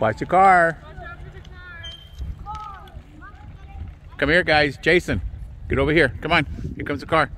Watch your car. Come here, guys. Jason, get over here. Come on. Here comes the car.